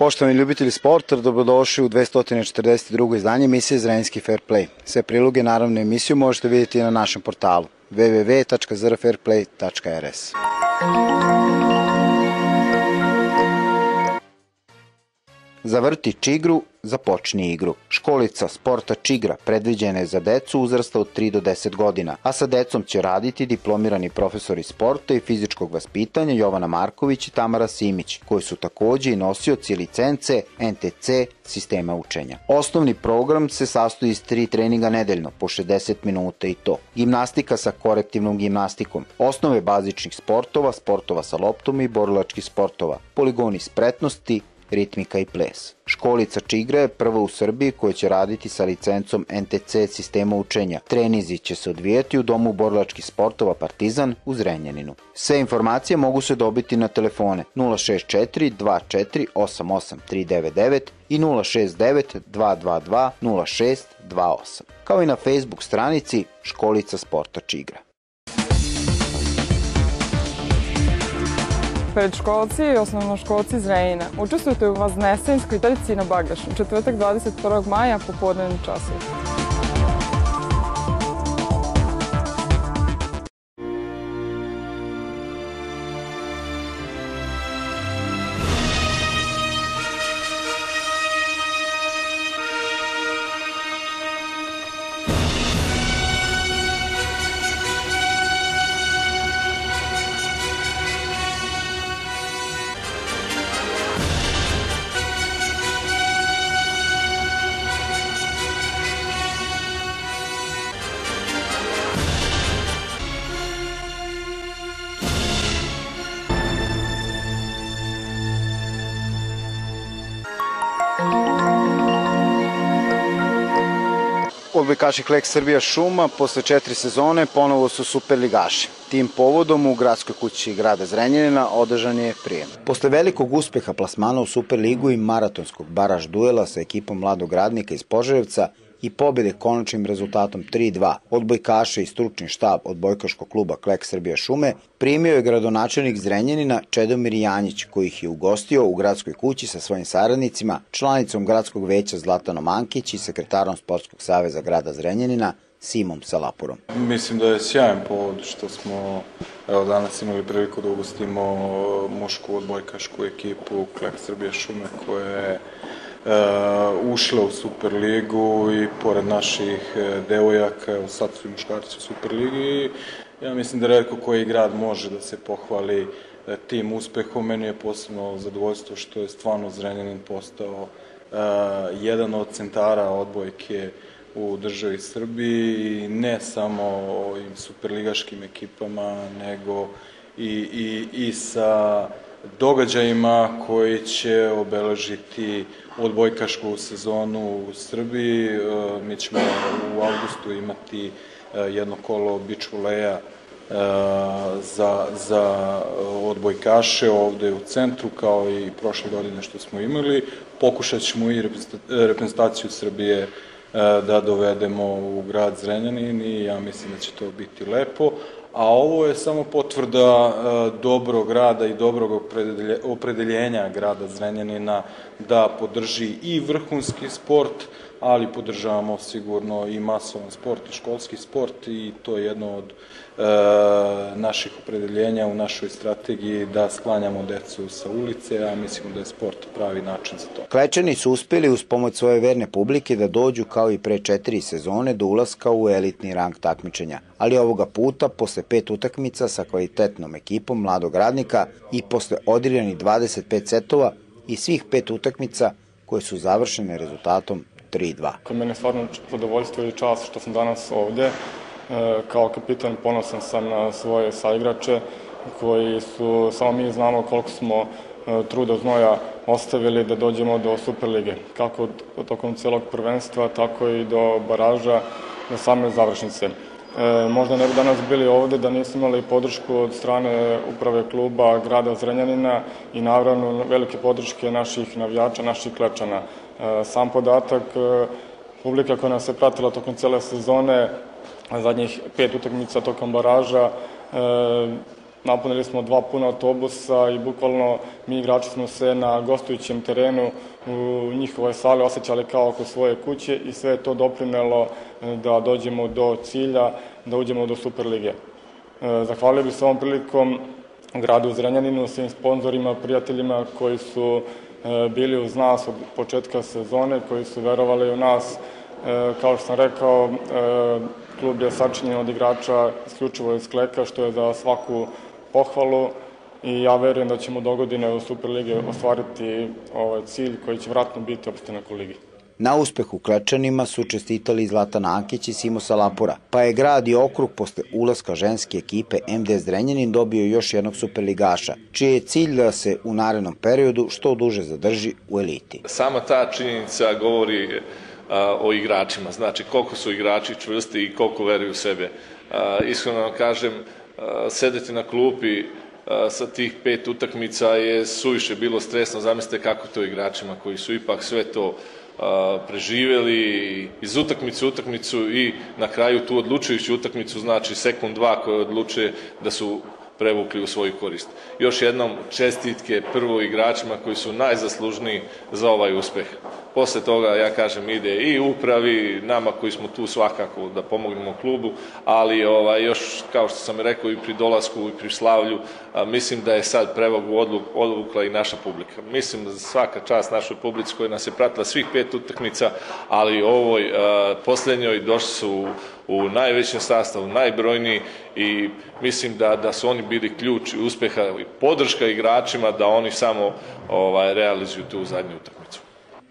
Poštovani ljubitelji sporta, dobrodošli u 242. izdanje emisije Zrenjski Fair Play. Sve priloge, naravno, emisiju možete vidjeti na našem portalu www.zrfairplay.rs. Zavrti čigru, započni igru. Školica sporta Čigra predviđena je za decu uzrasta od 3 do 10 godina, a sa decom će raditi diplomirani profesori sporta i fizičkog vaspitanja Jovana Marković i Tamara Simić, koji su takođe i nosioci licence NTC sistema učenja. Osnovni program se sastoji iz tri treninga nedeljno, po 60 minuta i to. Gimnastika sa korektivnom gimnastikom, osnove bazičnih sportova, sportova sa loptom i borilačkih sportova, poligoni spretnosti, ritmika i ples. Školica Čigra je prva u Srbiji koja će raditi sa licencom NTC sistema učenja. Trenizi će se odvijati u Domu borilačkih sportova Partizan u Zrenjaninu. Sve informacije mogu se dobiti na telefone 064 24 88 399 i 069 222 0628, kao i na Facebook stranici Školica sporta Čigra. Predškolci i osnovnoškolci Zrenjina, učestvujete u Vaznesenskoj trci na Bagaš u četvrtak 21. maja popodnevnim časovima. Odbojkaši Klek Srbija Šuma posle četiri sezone ponovo su superligaši. Tim povodom u gradskoj kući grada Zrenjanina održan je prijem. Posle velikog uspeha plasmana u Superligu i maratonskog baraž duela sa ekipom mladog radnika iz Požarevca, i pobede konačnim rezultatom 3-2 odbojkaša i stručni štab odbojkaškog kluba Klek Srbija Šume primio je gradonačelnik Zrenjanina Čedomir Janjić koji ih je ugostio u gradskoj kući sa svojim saradnicima, članicom gradskog veća Zlatanom Ankić i sekretarom Sportskog saveza grada Zrenjanina Simom Salapurom. Mislim da je sjajan povod što smo evo, danas imali priliku da ugostimo mušku odbojkašku ekipu Klek Srbija Šume koja je uh, ušla u Superligu i pored naših uh, devojaka, evo sad su i muškarci u Superligi ja mislim da redko koji grad može da se pohvali uh, tim uspehom. Meni je posebno zadovoljstvo što je stvarno Zrenjanin postao jedan od centara odbojke u državi Srbiji, ne samo ovim superligaškim ekipama, nego i, i, i sa događajima koji će obeležiti odbojkašku sezonu u Srbiji. E, mi ćemo u avgustu imati e, jedno kolo bičuleja e, za, za odbojkaše ovde u centru, kao i prošle godine što smo imali. Pokušat ćemo i reprezentaciju Srbije da dovedemo u grad Zrenjanin i ja mislim da će to biti lepo a ovo je samo potvrda e, dobrog rada i dobrog opredeljenja grada Zrenjanina da podrži i vrhunski sport, ali podržavamo sigurno i masovan sport i školski sport i to je jedno od e, naših opredeljenja u našoj strategiji da sklanjamo decu sa ulice, a mislimo da je sport pravi način za to. Klečani su uspeli uz pomoć svoje verne publike da dođu kao i pre četiri sezone do ulaska u elitni rang takmičenja, ali ovoga puta posle pet utakmica sa kvalitetnom ekipom mladog radnika i posle odigranih 25 setova i svih pet utakmica koje su završene rezultatom 3-2. Kod mene je stvarno zadovoljstvo i čast što sam danas ovde. E, kao kapitan ponosan sam na svoje saigrače koji su, samo mi znamo koliko smo e, truda znoja ostavili da dođemo do Superlige. Kako tokom celog prvenstva, tako i do baraža, do same završnice. E, možda ne bi danas bili ovde da nismo imali podršku od strane uprave kluba grada Zrenjanina i naravno velike podrške naših navijača, naših klečana. E, sam podatak, e, publika koja nas je pratila tokom cele sezone, zadnjih pet utakmica tokom baraža, e, napunili smo dva puna autobusa i bukvalno mi igrači smo se na gostujućem terenu u njihovoj sali osjećali kao oko svoje kuće i sve je to doprinelo da dođemo do cilja, da uđemo do Superlige. Zahvalio bih se ovom prilikom gradu Zrenjaninu, svim sponzorima, prijateljima koji su bili uz nas od početka sezone, koji su verovali u nas. Kao što sam rekao, klub je sačinjen od igrača isključivo iz Kleka, što je za svaku pohvalu i ja verujem da ćemo do godine u Superligi ostvariti ovaj cilj koji će vratno biti opstanak u ligi. Na uspehu Klečanima su čestitali Zlatan Ankić i Simo Salapura, pa je grad i okrug posle ulaska ženske ekipe MDS Drenjanin dobio još jednog superligaša, čiji je cilj da se u narednom periodu što duže zadrži u eliti. Sama ta činjenica govori o igračima, znači koliko su igrači čvrsti i koliko veruju u sebe. Iskreno kažem, sedeti na klupi sa tih pet utakmica je suviše bilo stresno. Zamislite kako to igračima koji su ipak sve to preživeli iz utakmice u utakmicu i na kraju tu odlučujuću utakmicu znači sekund dva koje odlučuje da su prevukli u svoju korist. Još jednom čestitke prvo igračima koji su najzaslužniji za ovaj uspeh. Posle toga, ja kažem, ide i upravi, nama koji smo tu svakako da pomognemo klubu, ali ovaj, još, kao što sam rekao, i pri dolasku i pri slavlju, a, mislim da je sad prevagu odluk, odlukla i naša publika. Mislim da svaka čast našoj publici koja nas je pratila svih pet utakmica, ali ovoj a, poslednjoj došli su u najvećem sastavu, najbrojniji i mislim da, da su oni bili ključ uspeha i podrška igračima da oni samo ovaj, realizuju tu zadnju utakmicu.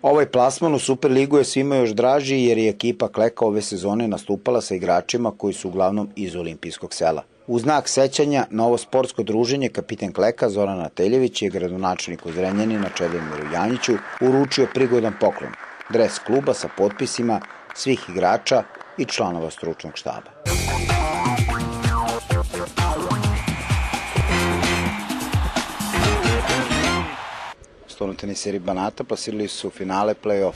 Ovaj plasman u Superligu je svima još draži jer je ekipa Kleka ove sezone nastupala sa igračima koji su uglavnom iz olimpijskog sela. U znak sećanja na ovo sportsko druženje kapiten Kleka Zoran Ateljević je gradonačelniku Zrenjanina Čedomiru Janjiću uručio prigodan poklon, dres kluba sa potpisima svih igrača i članova stručnog štaba. Stolnuteni seri Banata plasirali su finale play-off.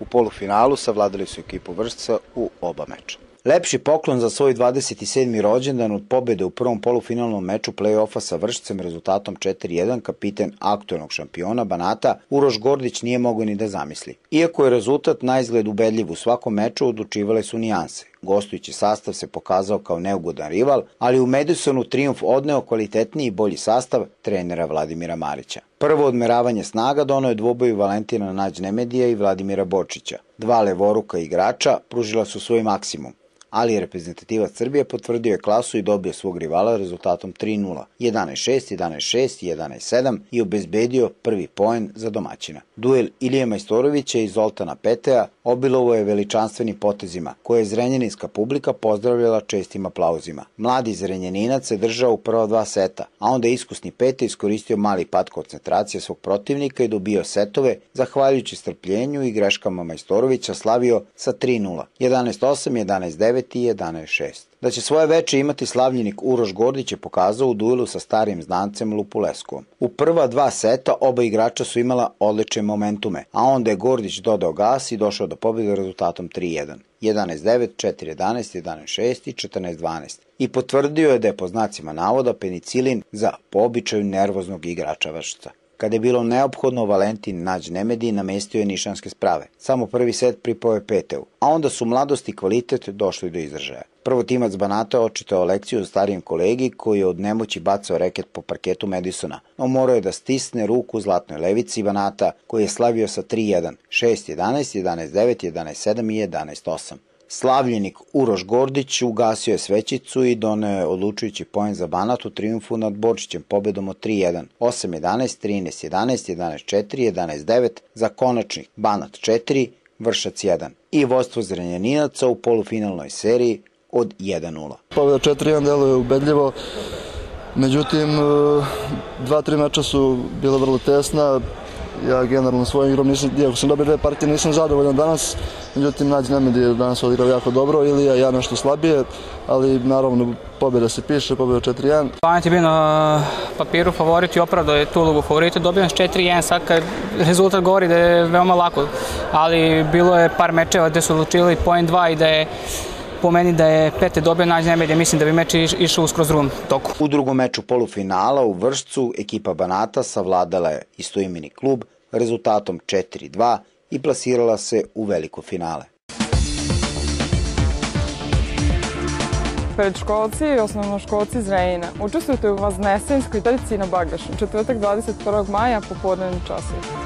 U polufinalu savladali su ekipu Vršca u oba meča. Lepši poklon za svoj 27. rođendan od pobede u prvom polufinalnom meču play-offa sa Vršcem rezultatom 4-1 kapiten aktualnog šampiona Banata Uroš Gordić nije mogao ni da zamisli. Iako je rezultat na izgled ubedljiv u svakom meču, odlučivale su nijanse. Gostujući sastav se pokazao kao neugodan rival, ali u Madisonu triumf odneo kvalitetniji i bolji sastav trenera Vladimira Marića. Prvo odmeravanje snaga dono je dvoboju Valentina Nađ Nemedija i Vladimira Bočića. Dva levoruka igrača pružila su svoj maksimum ali reprezentativac Srbije potvrdio je klasu i dobio svog rivala rezultatom 3-0, 11-6, 11-6, 11-7 i obezbedio prvi poen za domaćina. Duel Ilije Majstorovića i Zoltana Petea obilovo je veličanstvenim potezima, koje je zrenjaninska publika pozdravljala čestim aplauzima. Mladi zrenjaninac se držao u prva dva seta, a onda iskusni Pete iskoristio mali pad koncentracije svog protivnika i dobio setove, zahvaljujući strpljenju i greškama Majstorovića slavio sa 3-0, 11-8, 11-9 i 11-6. Da će svoje veče imati slavljenik Uroš Gordić je pokazao u duelu sa starim znancem Lupuleskom. U prva dva seta oba igrača su imala odlične momentume, a onda je Gordić dodao gas i došao do pobjede rezultatom 3-1. 11-9, 4-11, 11-6 i 14-12. I potvrdio je da je po znacima navoda penicilin za po običaju nervoznog igrača vršca. Kada je bilo neophodno, Valentin Nađ Nemedi namestio je nišanske sprave. Samo prvi set pripao Peteu, a onda su mladost i kvalitet došli do izražaja. Prvo timac Banata očitao lekciju starijem kolegi koji je od nemoći bacao reket po parketu Madisona, no morao je da stisne ruku zlatnoj levici Banata koji je slavio sa 3-1, 6-11, 11-9, 11-7 i 11-8. Slavljenik Uroš Gordić ugasio je svećicu i doneo je odlučujući poen za Banat u triumfu nad Bočićem pobedom od 3-1, 8-11, 13-11, 11-4, 11-9 za konačnih Banat 4, Vršac 1 i vodstvo Zrenjaninaca u polufinalnoj seriji od 1-0. Pobeda 4-1 deluje ubedljivo, međutim, e, dva, tri meča su bila vrlo tesna, ja generalno svojom igrom nisam, iako sam dobio dve partije, nisam zadovoljan danas, međutim Nađi Nemed je danas odigrao jako dobro, ili ja, ja nešto slabije, ali naravno pobjeda se piše, pobjeda 4-1. Banat je bio na papiru favorit i opravdao je tu ulogu favorita, dobio nas 4-1, sad kad rezultat govori da je veoma lako, ali bilo je par mečeva gde su odlučili point 2 i da je po meni da je Pete dobio najznemedje, mislim da bi meč išao uskroz drugom toku. U drugom meču polufinala u Vršcu ekipa Banata savladala je istoimeni klub rezultatom 4-2 i plasirala se u veliko finale. Predškolci i osnovnoškolci Zrejina učestvujete u Vaznesenskoj trci na Bagašu, četvrtak 21. maja popodnevni časovi.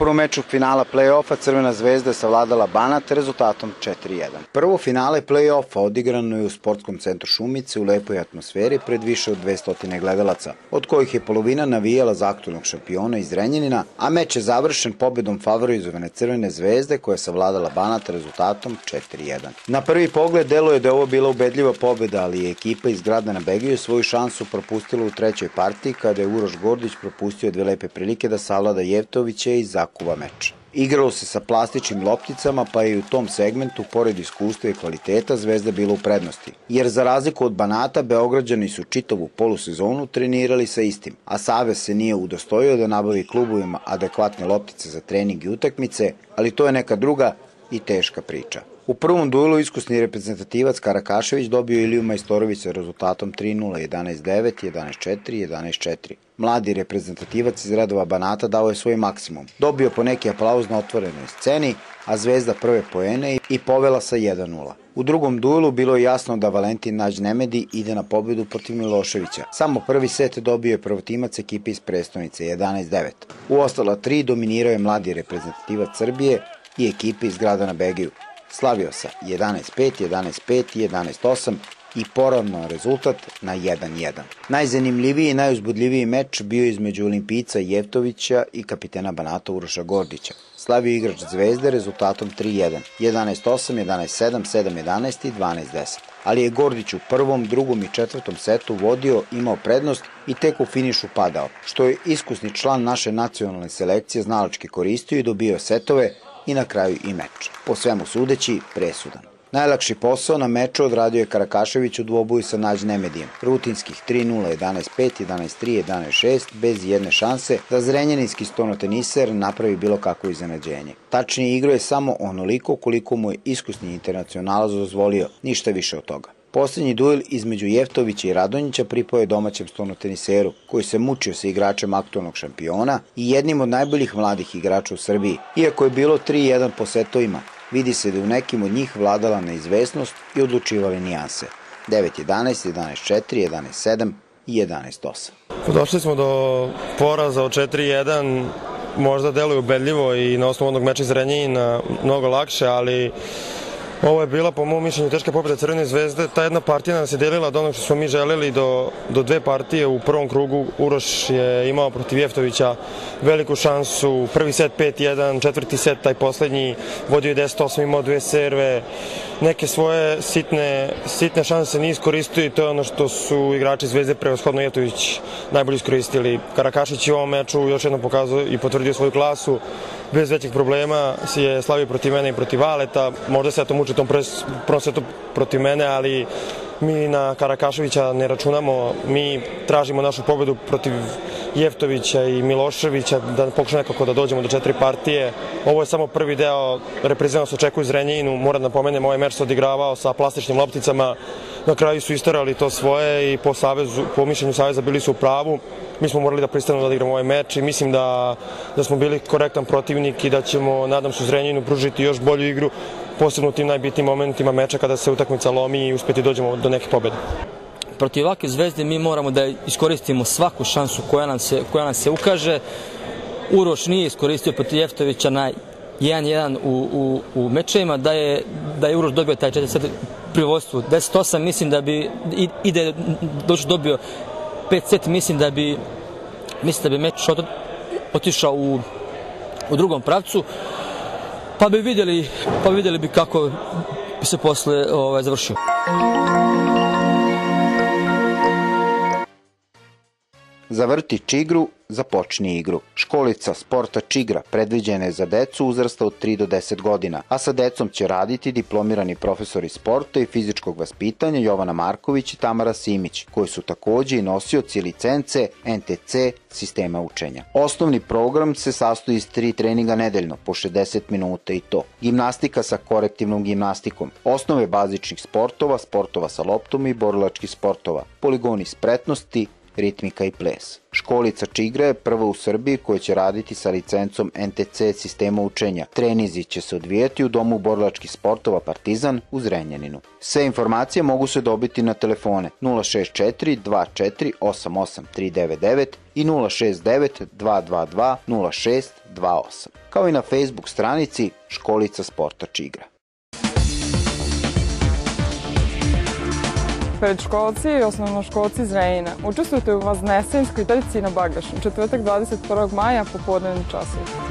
Prvom meču finala play-offa Crvena zvezda je savladala Banat rezultatom 4-1. Prvo finale play-offa odigrano je u sportskom centru Šumice u lepoj atmosferi pred više od 200 gledalaca, od kojih je polovina navijala za aktualnog šampiona iz Renjanina, a meč je završen pobedom favorizovane Crvene zvezde koja je savladala Banat rezultatom 4-1. Na prvi pogled delo je da je ovo bila ubedljiva pobeda, ali je ekipa iz grada na Begiju svoju šansu propustila u trećoj partiji kada je Uroš Gordić propustio dve lepe prilike da savlada Jevtovića i Zaku Jakuba meč. Igralo se sa plastičnim lopticama, pa je i u tom segmentu, pored iskustva i kvaliteta, Zvezda bila u prednosti. Jer za razliku od Banata, Beograđani su čitavu polusezonu trenirali sa istim, a Savez se nije udostojio da nabavi klubovima adekvatne loptice za trening i utakmice, ali to je neka druga i teška priča. U prvom duelu iskusni reprezentativac Karakašević dobio Iliju Majstorović sa rezultatom 3-0, 11-9, 11-4, 11-4. Mladi reprezentativac iz redova Banata dao je svoj maksimum. Dobio po neki aplauz na otvorenoj sceni, a Zvezda prve poene i povela sa 1-0. U drugom duelu bilo je jasno da Valentin Nađ Nemedi ide na pobedu protiv Miloševića. Samo prvi set dobio je prvotimac ekipe iz prestonice 11-9. U ostala tri dominirao je mladi reprezentativac Srbije i ekipe iz grada na Begiju slavio sa 11-5, 11-5 i 11-8 i poravno rezultat na 1-1. Najzanimljiviji i najuzbudljiviji meč bio između Olimpijica Jevtovića i kapitena Banata Uroša Gordića. Slavio igrač Zvezde rezultatom 3-1, 11-8, 11-7, 7-11 i 12-10. Ali je Gordić u prvom, drugom i četvrtom setu vodio, imao prednost i tek u finišu padao, što je iskusni član naše nacionalne selekcije znalački koristio i dobio setove i na kraju i meč. Po svemu sudeći, presudan. Najlakši posao na meču odradio je Karakašević u dvoboju sa Nađ Nemedijem. Rutinskih 3-0, 11-5, 11-3, 11-6, bez jedne šanse da zrenjaninski stonoteniser napravi bilo kakvo iznenađenje. Tačnije igro je samo onoliko koliko mu je iskusni internacionalac dozvolio, ništa više od toga. Poslednji duel između Jeftovića i Radonjića pripao je domaćem stolnoteniseru, koji se mučio sa igračem aktualnog šampiona i jednim od najboljih mladih igrača u Srbiji. Iako je bilo 3-1 po setovima, vidi se da u nekim od njih vladala neizvesnost i odlučivali nijanse. 9-11, 11-4, 11-7 i 11-8. Došli smo do poraza od 4-1, možda deluje ubedljivo i na osnovu onog meča iz Renjina mnogo lakše, ali Ovo je bila po mom mišljenju teška pobjeda Crvene zvezde. Ta jedna partija nas je delila od onog što smo mi želeli do, do dve partije. U prvom krugu Uroš je imao protiv Jeftovića veliku šansu. Prvi set 5-1, četvrti set taj poslednji vodio je 10-8, imao dve serve. Neke svoje sitne, sitne šanse nije iskoristio i to je ono što su igrači Zvezde prevashodno Jeftović najbolje iskoristili. Karakašić je u ovom meču još jednom pokazao i potvrdio svoju klasu bez većih problema si je slavio protiv mene i protiv Valeta. Možda se ja to muči tom prvom svetu protiv mene, ali mi na Karakaševića ne računamo. Mi tražimo našu pobedu protiv Jeftovića i Miloševića da pokušamo nekako da dođemo do četiri partije. Ovo je samo prvi deo, reprezentativno se očekuje iz Renjinu, moram da pomenem, ovaj meč se odigravao sa plastičnim lopticama, na kraju su istarali to svoje i po, savezu, po mišljenju Saveza bili su u pravu. Mi smo morali da pristanemo da odigramo ovaj meč i mislim da, da smo bili korektan protivnik i da ćemo, nadam se, Zrenjinu pružiti još bolju igru, posebno u tim najbitnijim momentima meča kada se utakmica lomi i uspeti dođemo do neke pobede protiv ovakve zvezde mi moramo da iskoristimo svaku šansu koja nam se, koja nam se ukaže. Uroš nije iskoristio protiv Jeftovića na 1-1 u, u, u mečevima, da je, da je Uroš dobio taj 40 pri vojstvu. 10-8 mislim da bi i, i da je došao dobio 5 set mislim da bi mislim da bi meč otišao u, u drugom pravcu pa bi vidjeli pa vidjeli bi kako bi se posle ovaj, završio. Zavrti čigru, započni igru. Školica sporta Čigra predviđena je za decu uzrasta od 3 do 10 godina, a sa decom će raditi diplomirani profesori sporta i fizičkog vaspitanja Jovana Marković i Tamara Simić, koji su takođe i nosioci licence NTC sistema učenja. Osnovni program se sastoji iz tri treninga nedeljno, po 60 minuta i to. Gimnastika sa korektivnom gimnastikom, osnove bazičnih sportova, sportova sa loptom i borilačkih sportova, poligoni spretnosti, ritmika i ples. Školica Čigra je prva u Srbiji koja će raditi sa licencom NTC sistema učenja. Trenizi će se odvijeti u Domu borilačkih sportova Partizan u Zrenjaninu. Sve informacije mogu se dobiti na telefone 064 24 88 399 i 069 222 0628, kao i na Facebook stranici Školica sporta Čigra. Predškolci i osnovnoškolci Zrejina, učestvujete u Vaznesenskoj trci na Bagaš u četvrtak 21. maja popodnevnim časovima.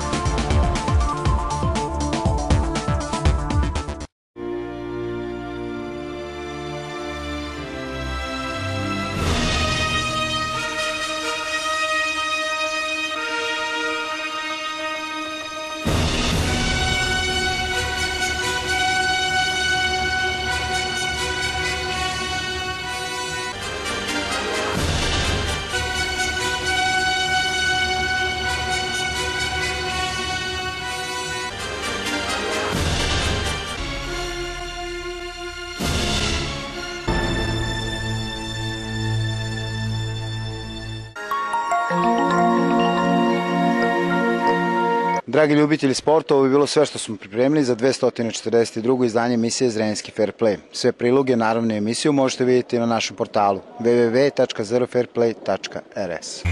Dragi ljubitelji sporta, ovo bi bilo sve što smo pripremili za 242. izdanje emisije Zrenjski Fair Play. Sve priloge naravne emisiju možete vidjeti na našem portalu www.zrfairplay.rs.